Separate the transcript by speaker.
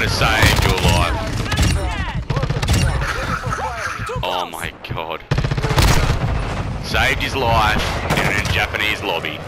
Speaker 1: might have saved your life. Oh my god. Saved his life in a Japanese lobby.